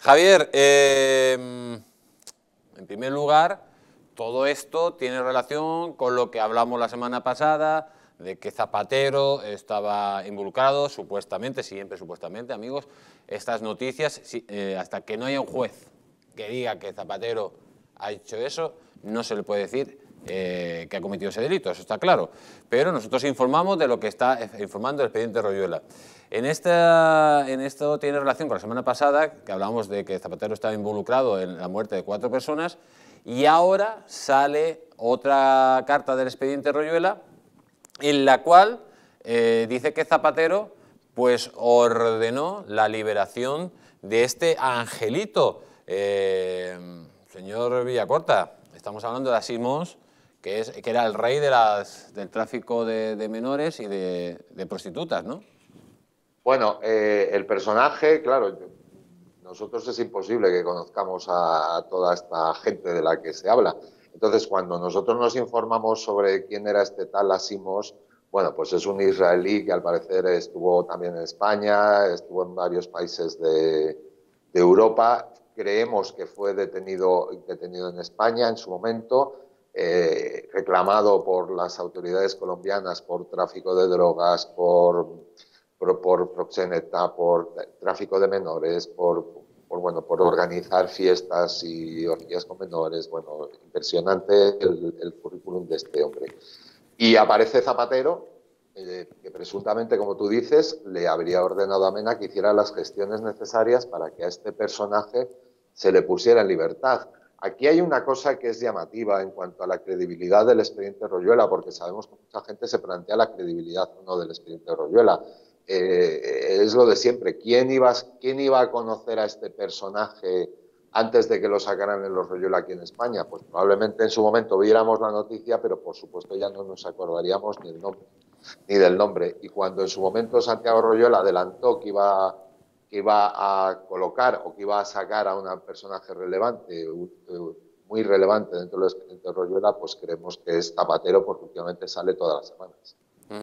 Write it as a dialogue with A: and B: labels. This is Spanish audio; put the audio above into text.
A: Javier, eh, en primer lugar, todo esto tiene relación con lo que hablamos la semana pasada, de que Zapatero estaba involucrado, supuestamente, siempre supuestamente, amigos, estas noticias, eh, hasta que no haya un juez que diga que Zapatero ha hecho eso, no se le puede decir eh, que ha cometido ese delito, eso está claro. Pero nosotros informamos de lo que está informando el expediente Royuela. En, esta, en esto tiene relación con la semana pasada, que hablamos de que Zapatero estaba involucrado en la muerte de cuatro personas, y ahora sale otra carta del expediente Royuela en la cual eh, dice que Zapatero pues ordenó la liberación de este angelito. Eh, señor Villacorta, estamos hablando de Asimos, que, era el rey del tráfico de, menores y de, prostitutas, ¿no?
B: Bueno, eh, el personaje, claro, nosotros es imposible que conozcamos a, toda esta gente de la que se habla. Entonces, cuando nosotros nos informamos sobre quién era este tal Asimos, bueno, pues es un israelí que al parecer estuvo también en España, estuvo en varios países de, Europa. Creemos que fue detenido, detenido en España en su momento, eh, reclamado por las autoridades colombianas por tráfico de drogas, por, por, proxeneta, por tráfico de menores, por, bueno, por organizar fiestas y orgías con menores. Bueno, impresionante el, el currículum de este hombre. Y aparece Zapatero, eh, que presuntamente, como tú dices, le habría ordenado a Mena que hiciera las gestiones necesarias para que a este personaje se le pusiera en libertad. Aquí hay una cosa que es llamativa en cuanto a la credibilidad del expediente Royuela, porque sabemos que mucha gente se plantea la credibilidad o no del expediente Royuela. Eh, es lo de siempre. ¿Quién iba, ¿Quién iba a conocer a este personaje antes de que lo sacaran en los Royuela aquí en España? Pues probablemente en su momento viéramos la noticia, pero por supuesto ya no nos acordaríamos ni el nombre ni del nombre. Y cuando en su momento Santiago Royuela adelantó que iba, que iba a colocar o que iba a sacar a un personaje relevante, muy relevante dentro del expediente Royuela, pues creemos que es Zapatero porque últimamente sale todas las semanas.